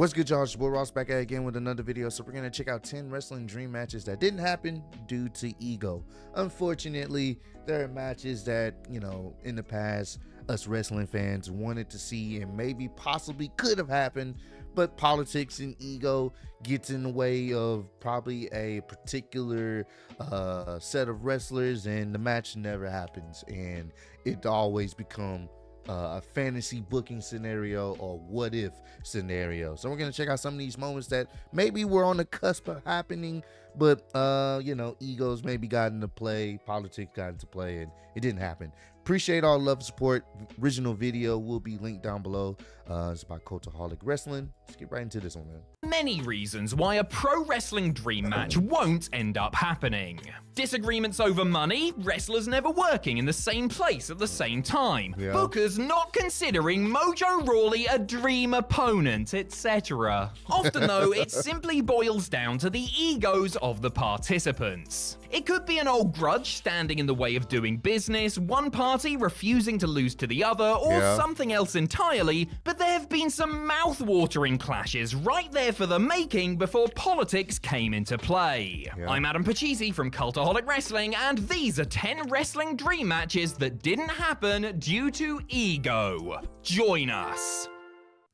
What's good, y'all? It's your boy Ross back at again with another video. So we're gonna check out 10 wrestling dream matches that didn't happen due to ego. Unfortunately, there are matches that, you know, in the past, us wrestling fans wanted to see and maybe possibly could have happened, but politics and ego gets in the way of probably a particular uh, set of wrestlers and the match never happens and it always become uh, a fantasy booking scenario or what if scenario. So we're gonna check out some of these moments that maybe were on the cusp of happening, but uh, you know, egos maybe got into play, politics got into play, and it didn't happen. Appreciate all love support. Original video will be linked down below. Uh, it's by Cultaholic Wrestling. Let's get right into this one, man. Many reasons why a pro wrestling dream match won't end up happening. Disagreements over money, wrestlers never working in the same place at the same time, Yeah. bookers not considering Mojo Rawley a dream opponent, etc. Often, though, it simply boils down to the egos of the participants. It could be an old grudge standing in the way of doing business, one party refusing to lose to the other, or Yeah. something else entirely, but there have been some mouth-watering clashes right there for the making before politics came into play. Yeah. I'm Adam Pacitti from Cultaholic Wrestling, and these are 10 wrestling dream matches that didn't happen due to ego. Join us.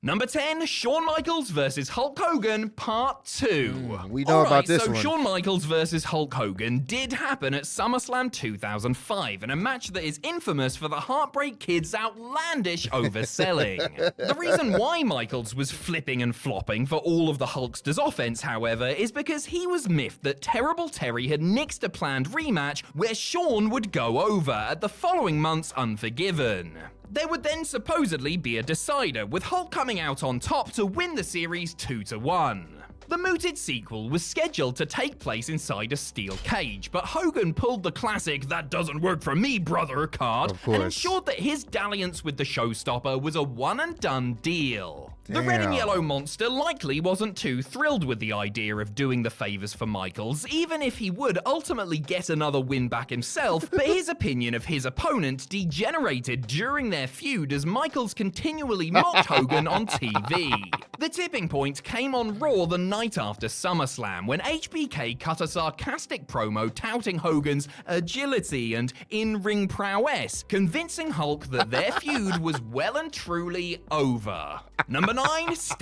Number 10, Shawn Michaels versus Hulk Hogan, Part 2. Mm, we know about this so one. Shawn Michaels versus Hulk Hogan did happen at SummerSlam 2005 in a match that is infamous for the Heartbreak Kid's outlandish overselling. the reason why Michaels was flipping and flopping for all of the Hulkster's offense, however, is because he was miffed that Terrible Terry had nixed a planned rematch where Shawn would go over at the following month's Unforgiven. There would then supposedly be a decider, with Hulk coming out on top to win the series 2 to 1. The mooted sequel was scheduled to take place inside a steel cage, but Hogan pulled the classic that doesn't work for me, brother card and ensured that his dalliance with the showstopper was a one and done deal. The red and yellow monster likely wasn't too thrilled with the idea of doing the favors for Michaels, even if he would ultimately get another win back himself, but his opinion of his opponent degenerated during their feud as Michaels continually mocked Hogan on TV. The tipping point came on Raw the night after SummerSlam when HBK cut a sarcastic promo touting Hogan's agility and in ring prowess, convincing Hulk that their feud was well and truly over. Number 9, Sting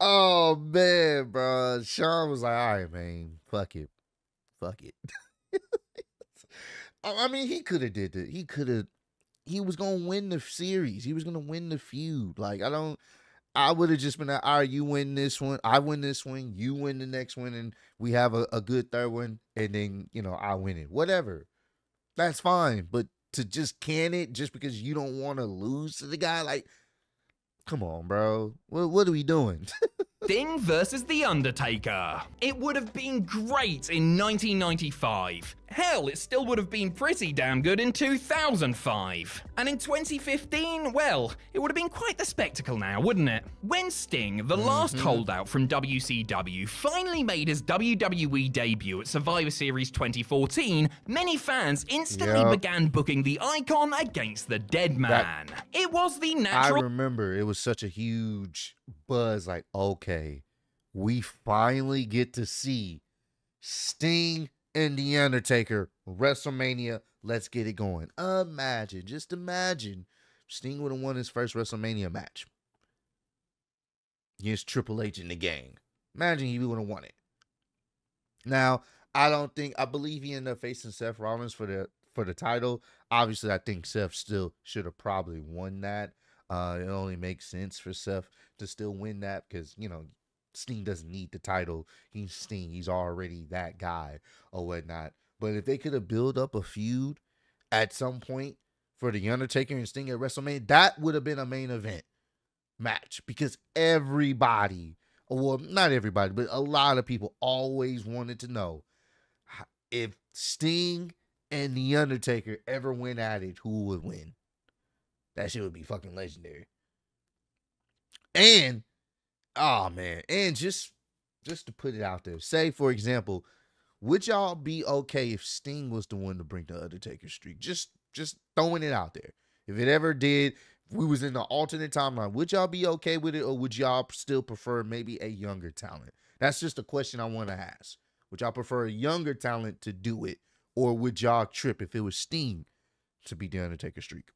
Oh man, bro. Shawn was like, all right, man, fuck it. Fuck it. I I mean, he could have did it. He could have he was gonna win the series. He was gonna win the feud. Like, I don't I would have just been like, all right, you win this one, I win this one, you win the next one, and we have a, a good third one, and then you know, I win it. Whatever. That's fine. But to just can it just because you don't want to lose to the guy, like, come on, bro. What what are we doing? Sting versus The Undertaker. It would have been great in 1995. Hell, it still would have been pretty damn good in 2005. And in 2015, well, it would have been quite the spectacle now, wouldn't it? When Sting, the last mm-hmm. holdout from WCW, finally made his WWE debut at Survivor Series 2014, many fans instantly Yup. began booking the icon against the dead man. it was the natural. I remember it was such a huge buzz. Like, okay, we finally get to see Sting and The Undertaker WrestleMania. Let's get it going. Imagine, just imagine, Sting would have won his first WrestleMania match against Triple H in the gang. Imagine he would have won it. Now, I don't think I believe he ended up facing Seth Rollins for the for the title. Obviously, I think Seth still should have probably won that. Uh, it only makes sense for Seth to still win that because you know Sting doesn't need the title. He's Sting. He's already that guy or whatnot. But if they could have built up a feud at some point for the Undertaker and Sting at WrestleMania, that would have been a main event match because everybody, well, not everybody, but a lot of people always wanted to know if Sting and the Undertaker ever went at it, who would win? That shit would be fucking legendary. And oh man, and just just to put it out there, say for example, would y'all be okay if Sting was the one to bring the Undertaker streak? Just just throwing it out there. If it ever did, we was in the alternate timeline, would y'all be okay with it, or would y'all still prefer maybe a younger talent? That's just a question I want to ask. Would y'all prefer a younger talent to do it, or would y'all trip if it was Sting to be the Undertaker streak?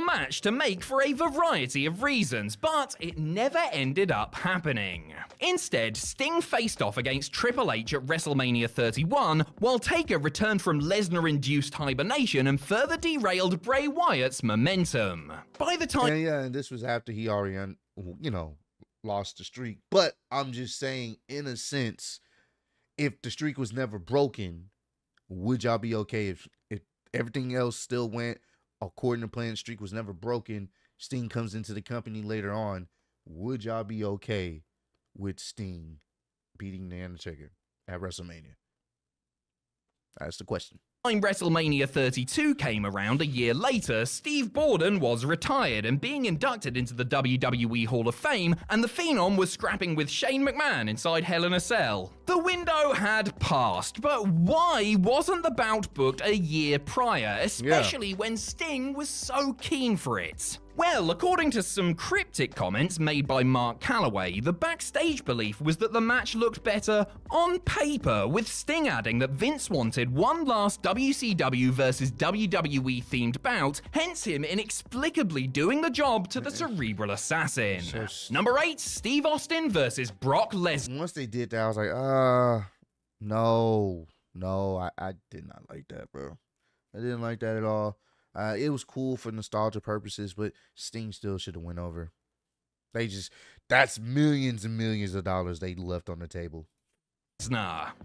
Match to make for a variety of reasons, but it never ended up happening. Instead, Sting faced off against Triple H at WrestleMania 31, while Taker returned from Lesnar-induced hibernation and further derailed Bray Wyatt's momentum. By the time- Yeah, yeah, and this was after he already, you know, lost the streak. But I'm just saying, in a sense, if the streak was never broken, would y'all be okay if if everything else still went according to plan, streak was never broken. Sting comes into the company later on. Would y'all be okay with Sting beating the Undertaker at WrestleMania? That's the question time WrestleMania 32 came around a year later, Steve Borden was retired and being inducted into the WWE Hall of Fame, and the Phenom was scrapping with Shane McMahon inside Hell in a Cell. The window had passed, but why wasn't the bout booked a year prior, especially yeah. when Sting was so keen for it? Well, according to some cryptic comments made by Mark Calaway, the backstage belief was that the match looked better on paper, with Sting adding that Vince wanted one last WCW versus WWE themed bout, hence him inexplicably doing the job to the cerebral assassin. Number 8, Steve Austin versus Brock Lesnar. Once they did that, I was like, uh, no, no, I, I did not like that, bro. I didn't like that at all. Uh, it was cool for nostalgia purposes, but Sting still should have went over. They just that's millions and millions of dollars they left on the table.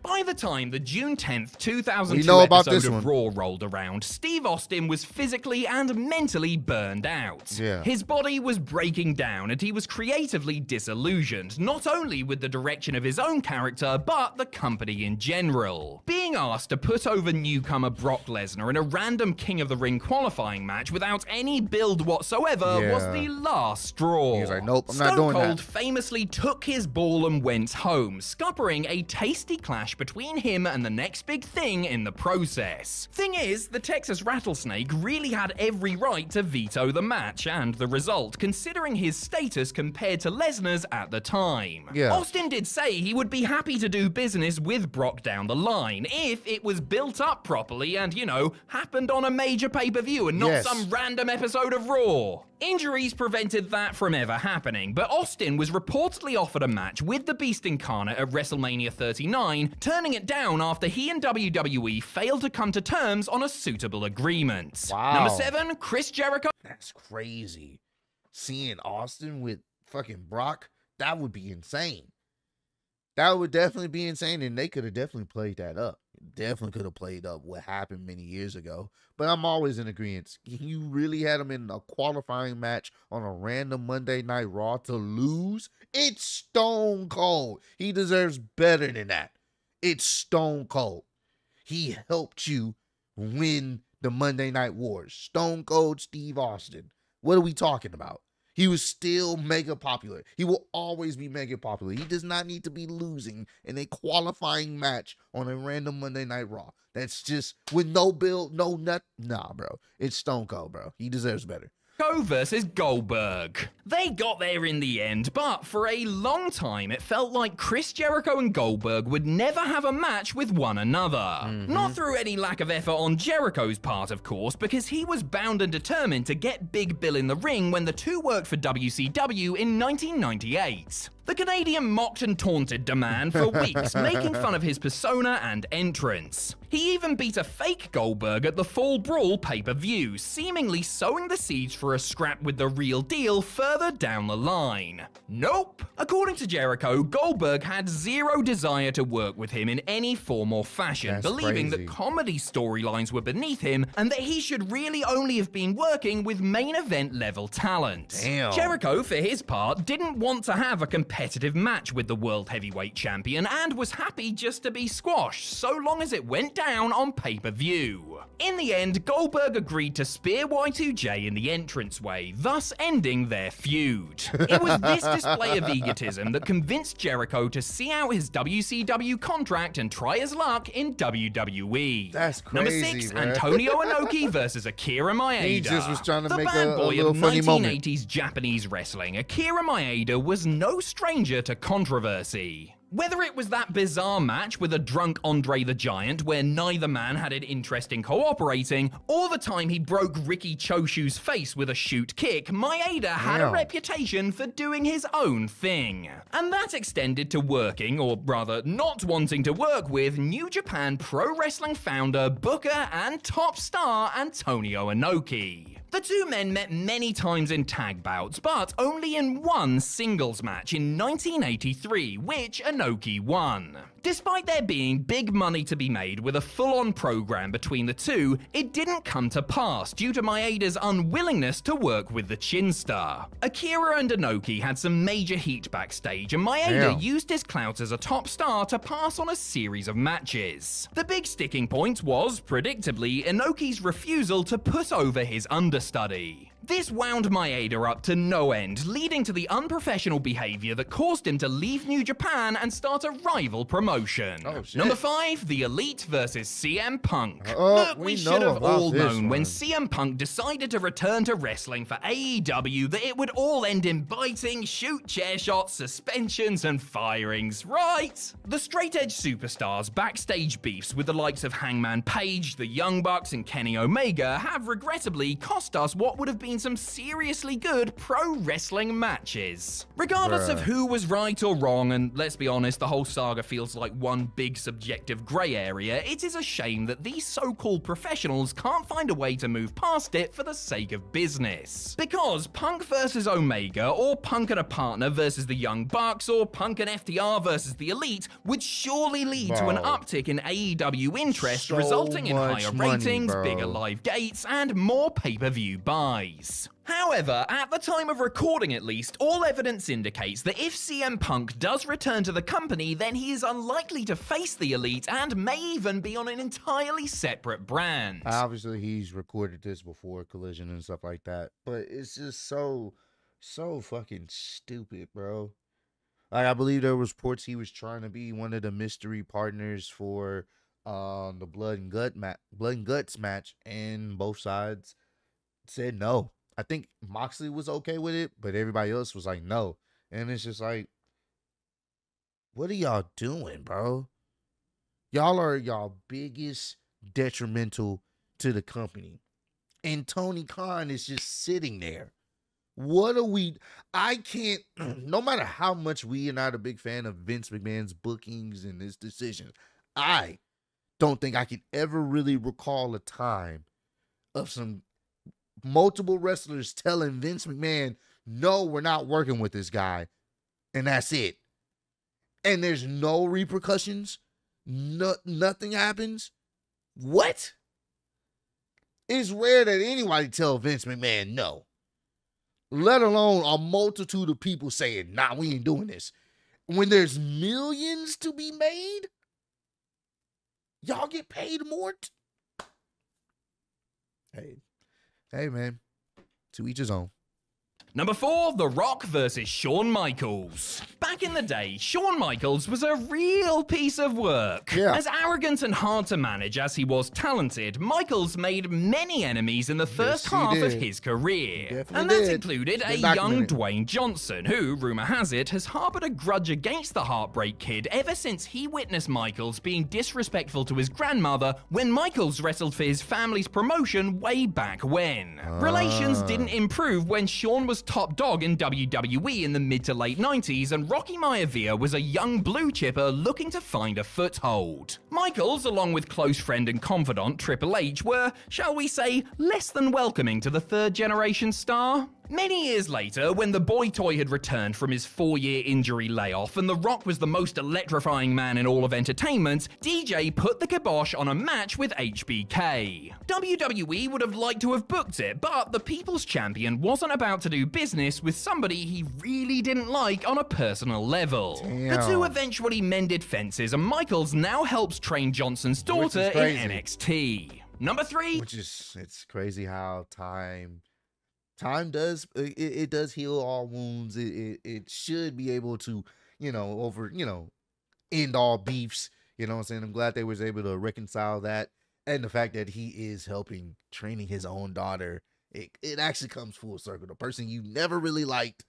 By the time the June 10th, 2002 know episode of Raw rolled around, Steve Austin was physically and mentally burned out. Yeah. His body was breaking down and he was creatively disillusioned, not only with the direction of his own character, but the company in general. Being asked to put over newcomer Brock Lesnar in a random King of the Ring qualifying match without any build whatsoever yeah. was the last straw. He was like, nope, I'm Stone not doing Cold that. famously took his ball and went home, scuppering a hasty clash between him and the next big thing in the process. Thing is, the Texas Rattlesnake really had every right to veto the match and the result, considering his status compared to Lesnar's at the time. Yeah. Austin did say he would be happy to do business with Brock down the line if it was built up properly and, you know, happened on a major pay per view and not yes. some random episode of Raw. Injuries prevented that from ever happening, but Austin was reportedly offered a match with the Beast Incarnate at WrestleMania 39, turning it down after he and WWE failed to come to terms on a suitable agreement. Wow. Number 7, Chris Jericho. That's crazy. Seeing Austin with fucking Brock, that would be insane. That would definitely be insane, and they could have definitely played that up definitely could have played up what happened many years ago. But I'm always in agreement. You really had him in a qualifying match on a random Monday Night Raw to lose. It's stone cold. He deserves better than that. It's stone cold. He helped you win the Monday Night Wars. Stone Cold Steve Austin. What are we talking about? He was still mega popular. He will always be mega popular. He does not need to be losing in a qualifying match on a random Monday Night Raw. That's just with no build, no nut. Nah, bro. It's Stone Cold, bro. He deserves better. Jericho versus Goldberg. They got there in the end, but for a long time it felt like Chris Jericho and Goldberg would never have a match with one another. Mm-hmm. Not through any lack of effort on Jericho's part, of course, because he was bound and determined to get Big Bill in the ring when the two worked for WCW in 1998. The Canadian mocked and taunted the man for weeks, making fun of his persona and entrance. He even beat a fake Goldberg at the Fall Brawl pay per view, seemingly sowing the seeds for a scrap with the real deal further down the line. Nope! According to Jericho, Goldberg had zero desire to work with him in any form or fashion, That's believing crazy. that comedy storylines were beneath him and that he should really only have been working with main event level talent. Damn. Jericho, for his part, didn't want to have a competitive competitive match with the World Heavyweight Champion and was happy just to be squashed so long as it went down on pay per view. In the end, Goldberg agreed to spear Y2J in the entranceway, thus ending their feud. It was this display of egotism that convinced Jericho to see out his WCW contract and try his luck in WWE. That's crazy. Number six, bruh. Antonio Inoki versus Akira Maeda. He just was trying to the make a- a little of funny moment. 1980s Japanese wrestling, Akira Maeda was no stranger to controversy. Whether it was that bizarre match with a drunk Andre the Giant where neither man had an interest in cooperating, or the time he broke Ricky Choshu's face with a shoot kick, Maeda had a reputation for doing his own thing. And that extended to working, or rather not wanting to work with, New Japan Pro Wrestling founder, booker, and top star Antonio Inoki. The two men met many times in tag bouts, but only in one singles match in 1983, which Inoki won. Despite there being big money to be made with a full on program between the two, it didn't come to pass due to Maeda's unwillingness to work with the Chin Star. Akira and Inoki had some major heat backstage, and Maeda Damn. used his clout as a top star to pass on a series of matches. The big sticking point was, predictably, Inoki's refusal to put over his understudy. This wound my Maeda up to no end, leading to the unprofessional behavior that caused him to leave New Japan and start a rival promotion. Oh. Number 5, The Elite versus CM Punk. Oh, Look, we, we should have all known when. CM Punk decided to return to wrestling for AEW that it would all end in biting, shoot chair shots, suspensions, and firings, right? The straight edge superstars' backstage beefs with the likes of Hangman Page, the Young Bucks, and Kenny Omega have regrettably cost us what would have been some seriously good pro wrestling matches. Regardless of who was right or wrong, and let's be honest, the whole saga feels like one big subjective grey area, it is a shame that these so called professionals can't find a way to move past it for the sake of business. Because Punk versus Omega, or Punk and a partner versus the Young Bucks, or Punk and FTR versus the Elite would surely lead to an uptick in AEW interest, So resulting in higher money, ratings, bro. bigger live dates, and more pay per view buys. However, at the time of recording at least, all evidence indicates that if CM Punk does return to the company, then he is unlikely to face the Elite and may even be on an entirely separate brand. Obviously, he's recorded this before Collision and stuff like that, but it's just so, so fucking stupid, bro. Like I believe there was reports he was trying to be one of the mystery partners for um the blood and gut match, blood and guts match, and both sides said no. I think Moxley was okay with it, but everybody else was like no, and it's just like, what are y'all doing, bro? Y'all are y'all biggest detrimental to the company. And Tony Khan is just sitting there. What are we? I can't, no matter how much we are not a big fan of Vince McMahon's bookings and his decisions, I don't think I can ever really recall a time of some multiple wrestlers telling Vince McMahon, no, we're not working with this guy. And that's it. And there's no repercussions. No, nothing happens. What? It's rare that anybody tell Vince McMahon no. Let alone a multitude of people saying, nah, we ain't doing this. When there's millions to be made, y'all get paid more. T- hey, hey, man. To each his own. Number 4, The Rock versus Shawn Michaels. Back in the day, Shawn Michaels was a real piece of work. Yeah. As arrogant and hard to manage as he was talented, Michaels made many enemies in the first Yes, half of his career. Definitely and that did. included a young. Dwayne Johnson, who, rumor has it, has harbored a grudge against the Heartbreak Kid ever since he witnessed Michaels being disrespectful to his grandmother when Michaels wrestled for his family's promotion way back when. Relations Ah. didn't improve when Shawn was top dog in WWE in the mid to late 90s and Rocky Maivia was a young blue chipper looking to find a foothold. Michaels, along with close friend and confidant Triple H, were, shall we say, less than welcoming to the third generation star. Many years later, when the boy toy had returned from his four year injury layoff and The Rock was the most electrifying man in all of entertainment, DJ put the kibosh on a match with HBK. WWE would have liked to have booked it, but the People's Champion wasn't about to do business with somebody he really didn't like on a personal level. The two eventually mended fences, and Michaels now helps train Johnson's daughter in. NXT. Number three, which is it's crazy how time time does uh, it, it does heal all wounds. It, it it should be able to you know over you know end all beefs you know what i'm saying? I'm glad they was able to reconcile that and the fact that he is helping training his own daughter it, it actually comes full circle. The person you never really liked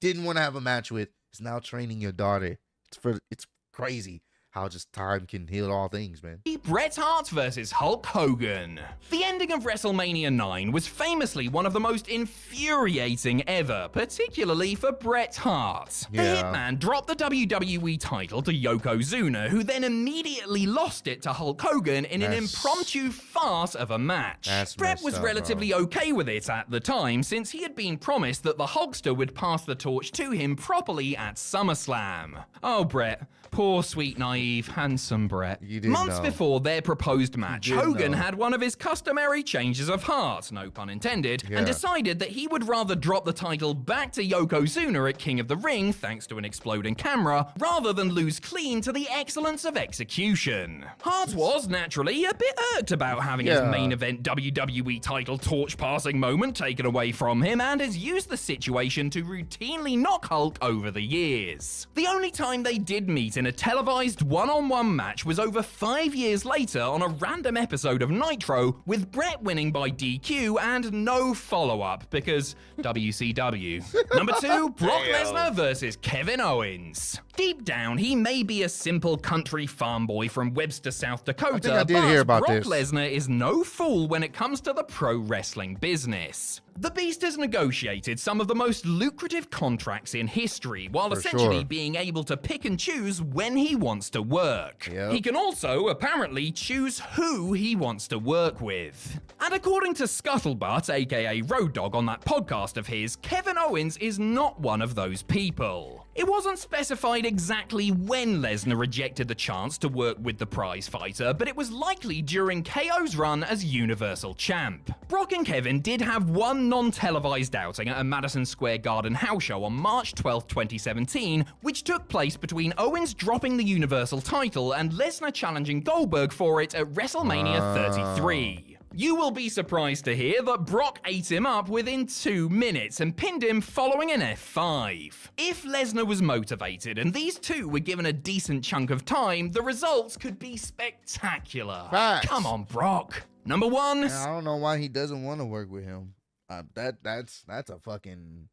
didn't want to have a match with is now training your daughter. It's for it's crazy how just time can heal all things man Bret Hart versus Hulk Hogan. The ending of WrestleMania 9 was famously one of the most infuriating ever, particularly for Bret Hart. The Yeah. Hitman dropped the WWE title to Yokozuna, who then immediately lost it to Hulk Hogan in an impromptu farce of a match. That's Bret was up, bro. relatively okay with it at the time, since he had been promised that the Hulkster would pass the torch to him properly at SummerSlam. Oh, Bret. Poor, sweet, naive, handsome Bret. You Months know. before their proposed match, Hogan know. had one of his customary changes of heart, no pun intended, Yeah. and decided that he would rather drop the title back to Yokozuna at King of the Ring thanks to an exploding camera, rather than lose clean to the excellence of execution. Hart was, naturally, a bit irked about having his main event WWE title torch passing moment taken away from him and has used the situation to routinely knock Hulk over the years. The only time they did meet in a televised one on one match was over five years later on a random episode of Nitro, with Bret winning by DQ and no follow up because WCW. Number two, Brock Lesnar versus Kevin Owens. Deep down, he may be a simple country farm boy from Webster, South Dakota, I did but hear about Brock this. Lesnar is no fool when it comes to the pro wrestling business. The Beast has negotiated some of the most lucrative contracts in history, while For essentially sure. being able to pick and choose when he wants to work. Yep. He can also apparently choose who he wants to work with. And according to Scuttlebutt, aka Road Dog, on that podcast of his, Kevin Owens is not one of those people. It wasn't specified exactly when Lesnar rejected the chance to work with the prize fighter, but it was likely during KO's run as Universal Champ. Brock and Kevin did have one non televised outing at a Madison Square Garden house show on March 12, 2017, which took place between Owens dropping the Universal title and Lesnar challenging Goldberg for it at WrestleMania 33. You will be surprised to hear that Brock ate him up within two minutes and pinned him following an F5. If Lesnar was motivated and these two were given a decent chunk of time, the results could be spectacular. Facts. Come on, Brock. Number one, And I don't know why he doesn't want to work with him. Uh, that that's that's a fucking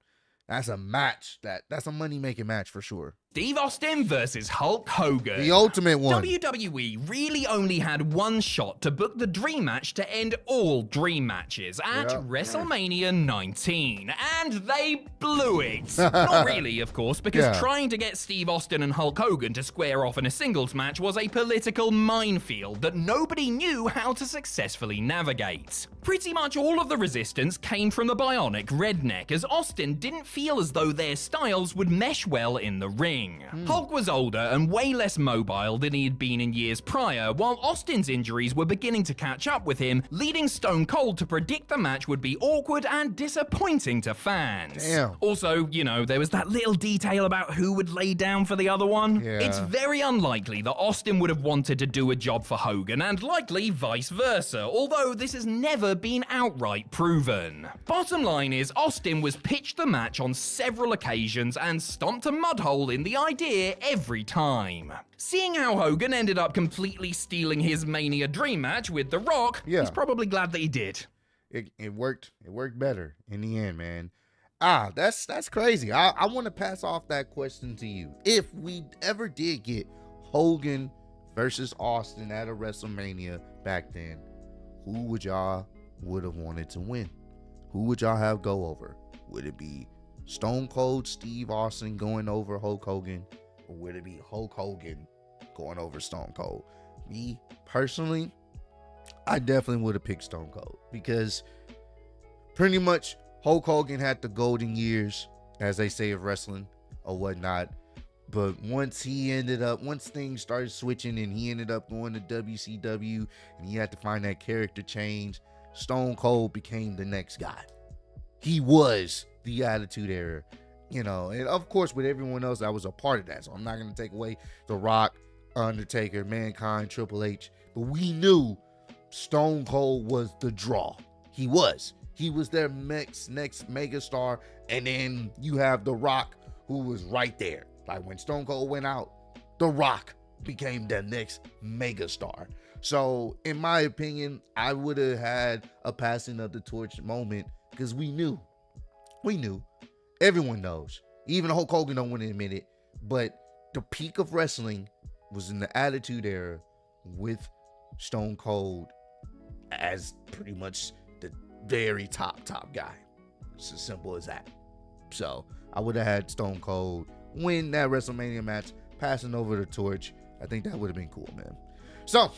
that's a match. That that's a money making match for sure. Steve Austin versus Hulk Hogan. The ultimate one. WWE really only had one shot to book the dream match to end all dream matches at. WrestleMania 19, and they blew it. Not really, of course, because Yeah. trying to get Steve Austin and Hulk Hogan to square off in a singles match was a political minefield that nobody knew how to successfully navigate. Pretty much all of the resistance came from the bionic redneck, as Austin didn't feel as though their styles would mesh well in the ring. Hmm. Hulk was older and way less mobile than he had been in years prior, while Austin's injuries were beginning to catch up with him, leading Stone Cold to predict the match would be awkward and disappointing to fans. Damn. Also, you know, there was that little detail about who would lay down for the other one. Yeah. It's very unlikely that Austin would have wanted to do a job for Hogan, and likely vice versa, although this has never been outright proven. Bottom line is, Austin was pitched the match on several occasions and stomped a mud hole in the idea every time. Seeing how Hogan ended up completely stealing his Mania Dream match with The Rock, Yeah. he's probably glad that he did. It it worked. It worked better in the end, man. Ah, that's that's crazy. I, I want to pass off that question to you. If we ever did get Hogan versus Austin at a WrestleMania back then, who would y'all would have wanted to win? Who would y'all have go over? Would it be Stone Cold Steve Austin going over Hulk Hogan, or would it be Hulk Hogan going over Stone Cold? Me personally, I definitely would have picked Stone Cold because pretty much Hulk Hogan had the golden years, as they say of wrestling or whatnot. But once he ended up, once things started switching and he ended up going to WCW and he had to find that character change, Stone Cold became the next guy. He was the Attitude Era, you know, and of course, with everyone else, I was a part of that. So I'm not going to take away The Rock, Undertaker, Mankind, Triple H. But we knew Stone Cold was the draw. He was. He was their next next megastar. And then you have The Rock, who was right there. Like when Stone Cold went out, The Rock became the next megastar. So, in my opinion, I would have had a passing of the torch moment because we knew, we knew, everyone knows. Even Hulk Hogan don't want to admit it, but the peak of wrestling was in the Attitude Era with Stone Cold as pretty much the very top top guy. It's as simple as that. So I would have had Stone Cold win that WrestleMania match, passing over the torch. I think that would have been cool, man. So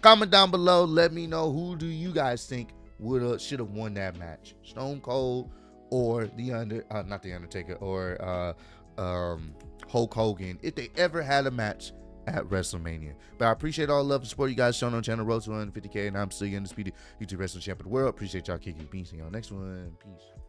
comment down below. Let me know who do you guys think would have should have won that match, Stone Cold or the under uh, not the Undertaker or uh, um, Hulk Hogan if they ever had a match at WrestleMania. But I appreciate all the love and support you guys shown on channel Road to 150k, and I'm still your undisputed YouTube wrestling champion of the world. Appreciate y'all kicking beats. Y'all next one. Peace.